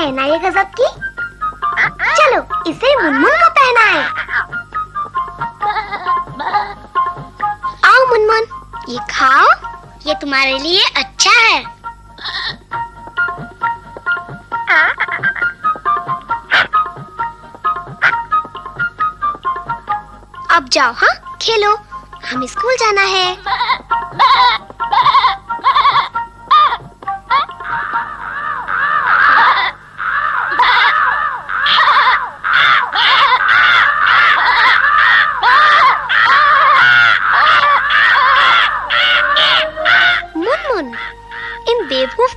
है ना ये गजब की? चलो इसे मुनमुन को पहनाए। ये खाओ, ये तुम्हारे लिए अच्छा है। अब जाओ हाँ? खेलो, हमें स्कूल जाना है।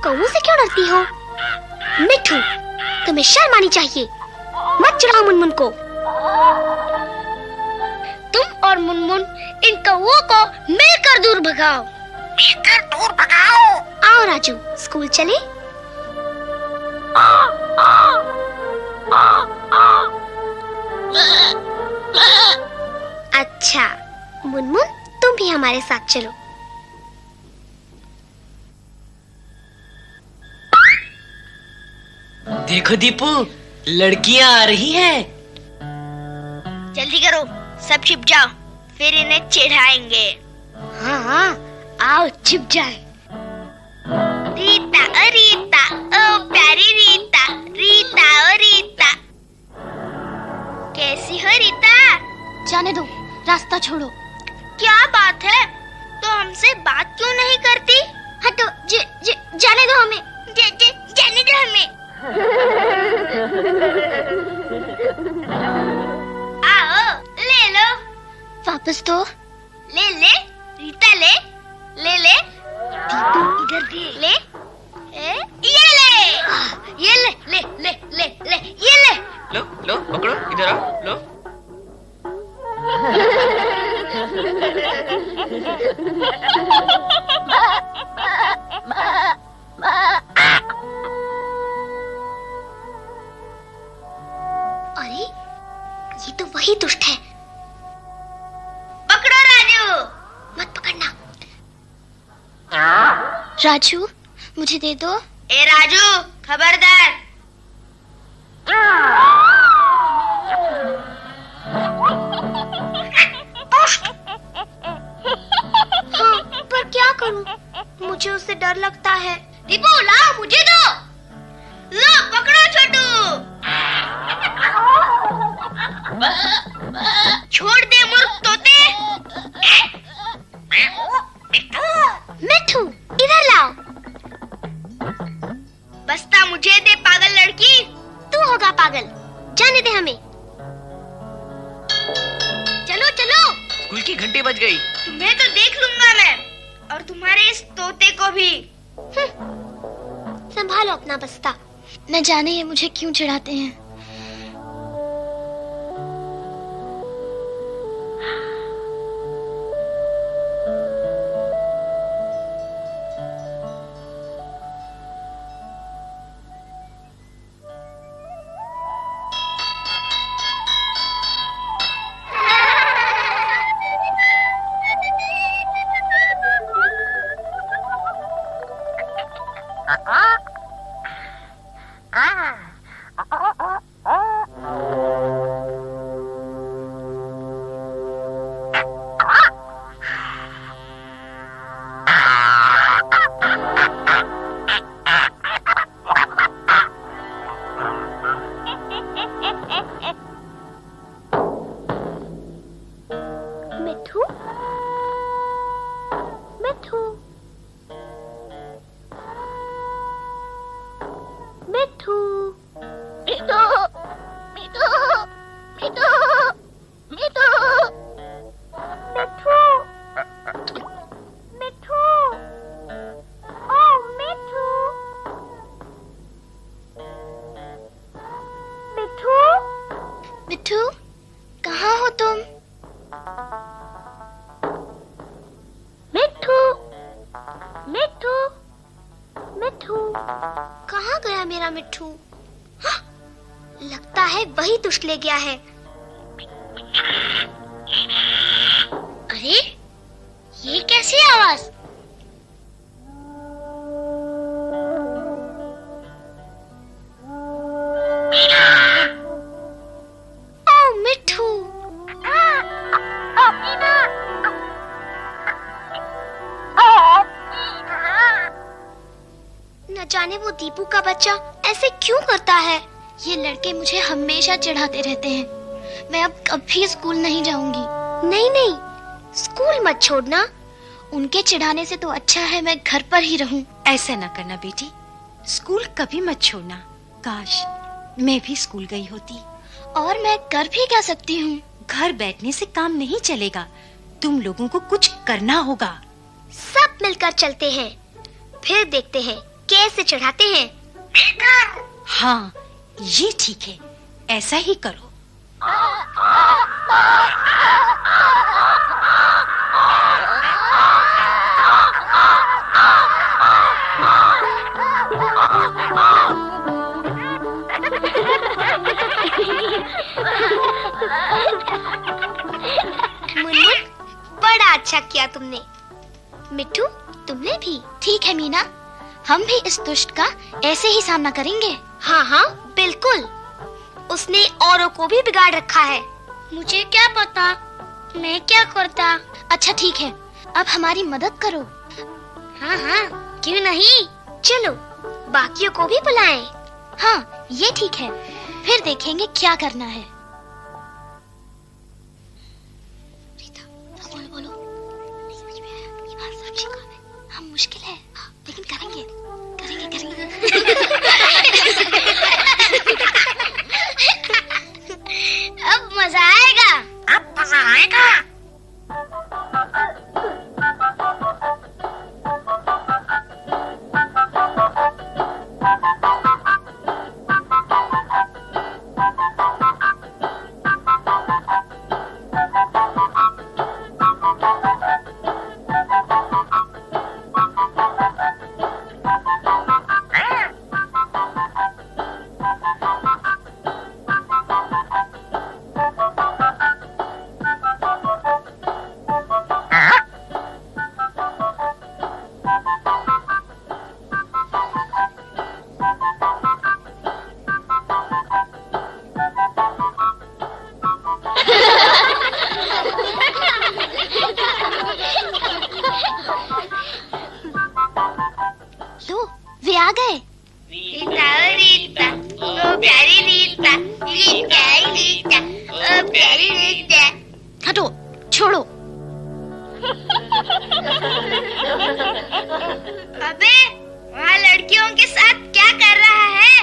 कौओं से क्यों डरती हो? मिठू तुम्हें शर्म आनी चाहिए। मत चिढ़ाओ मुनमुन को। तुम और मुनमुन इन कौओं को मिलकर दूर भगाओ। मिलकर दूर भगाओ। आओ राजू स्कूल चले। अच्छा मुनमुन तुम भी हमारे साथ चलो। देखो दीपू लड़कियाँ आ रही हैं। जल्दी करो सब छिप जाओ फिर इन्हें चिढ़ाएँगे। हाँ हाँ आओ छिप जाए। रीता ओ रीता ओ प्यारी रीता रीता ओ रीता। कैसी हो रीता? जाने दो रास्ता छोड़ो। क्या बात है? तो हमसे बात क्यों नहीं करती? हटो ज, ज, जाने दो हमें। ज, ज, जाने दो हमें। आओ ले लो वापस दो ले ले रीता ले ले ले दीपू इधर दे ले ए, ये ले ये ले ले ले ले ले ये ले लो लो पकड़ो इधर आओ लो अरे तो दुष्ट है। पकड़ो राजू। मत पकड़ना। राजू मुझे दे दो। ए राजू खबरदार। हाँ, पर क्या करूँ? मुझे उससे डर लगता है। दीपू लाओ मुझे दो। छोड़ दे मूर्ख तोते। मिठू इधर लाओ। बस्ता मुझे दे पागल लड़की। तू होगा पागल जाने दे हमें। चलो चलो। स्कूल की घंटी बज गई। तुम्हें तो देख लूँगा मैं और तुम्हारे इस तोते को भी। संभालो अपना बस्ता। न जाने ये मुझे क्यों चिढ़ाते हैं। बिट्ठू कहाँ हो तुम? मिठू मिठू मिट्ठू कहाँ गया मेरा मिट्ठू हाँ, लगता है वही तुष्ट ले गया है। अरे ये कैसी आवाज़? न जाने वो दीपू का बच्चा ऐसे क्यों करता है? ये लड़के मुझे हमेशा चिढ़ाते रहते हैं। मैं अब कभी स्कूल नहीं जाऊँगी। नहीं नहीं स्कूल मत छोड़ना। उनके चिढ़ाने से तो अच्छा है मैं घर पर ही रहूँ। ऐसा ना करना बेटी। स्कूल कभी मत छोड़ना। काश मैं भी स्कूल गई होती। और मैं कर भी क्या सकती हूँ? घर बैठने से काम नहीं चलेगा। तुम लोगों को कुछ करना होगा। सब मिलकर चलते हैं। फिर देखते हैं। कैसे चढ़ाते हैं। हाँ ये ठीक है। ऐसा ही करो। मुनमुन बड़ा अच्छा किया तुमने। मिट्टू तुमने भी। ठीक है मीना। हम भी इस दुष्ट का ऐसे ही सामना करेंगे। हाँ हाँ बिल्कुल। उसने औरों को भी बिगाड़ रखा है। मुझे क्या पता? मैं क्या करता? अच्छा ठीक है। अब हमारी मदद करो। हाँ हाँ क्यों नहीं? चलो बाकियों को भी बुलाएँ। हाँ ये ठीक है। फिर देखेंगे क्या करना है। वे आ गए। रीता ओ रीता ओ प्यारी रीता रीता रीता ओ प्यारी रीता हटो छोड़ो। अबे वहाँ लड़कियों के साथ क्या कर रहा है?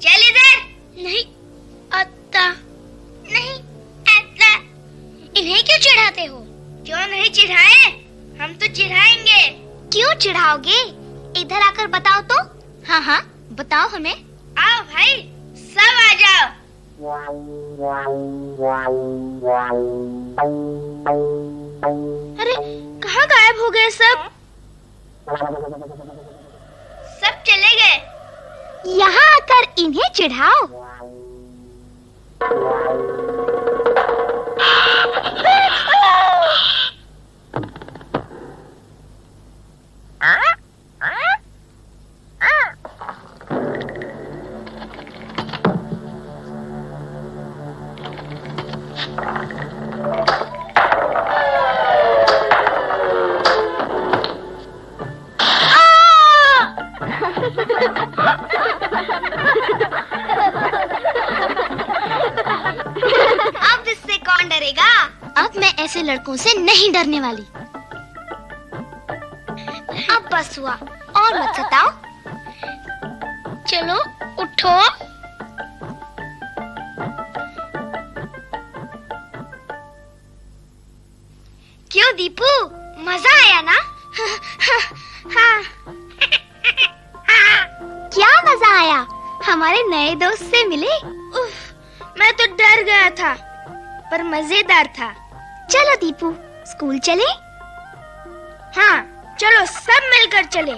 चल इधर। नहीं आता नहीं आता इन्हें क्यों चिढ़ाते हो? क्यों नहीं चिढ़ाए? हम तो चिढ़ाएँगे। क्यों चिढ़ाओगे? इधर आकर बताओ तो। हाँ हाँ बताओ हमें। आओ भाई सब आ जाओ। अरे कहाँ गायब हो गए सब? सब चले गए। यहाँ आकर इन्हें चिढ़ाओ। अब इससे कौन डरेगा? अब मैं ऐसे लड़कों से नहीं डरने वाली। अब बस हुआ। और मत सताओ। चलो, उठो। क्यों दीपू? मज़ा आया ना? हाँ। क्या मज़ा आया? हमारे नए दोस्त से मिले। उफ, मैं तो डर गया था पर मज़ेदार था। चलो दीपू स्कूल चले? हाँ चलो सब मिलकर चले।